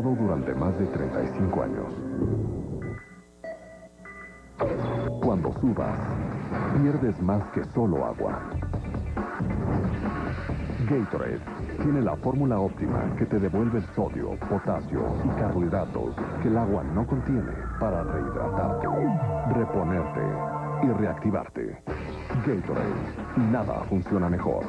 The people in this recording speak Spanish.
durante más de 35 años. Cuando subas, pierdes más que solo agua. Gatorade tiene la fórmula óptima que te devuelve el sodio, potasio y carbohidratos que el agua no contiene para rehidratarte, reponerte y reactivarte. Gatorade, nada funciona mejor.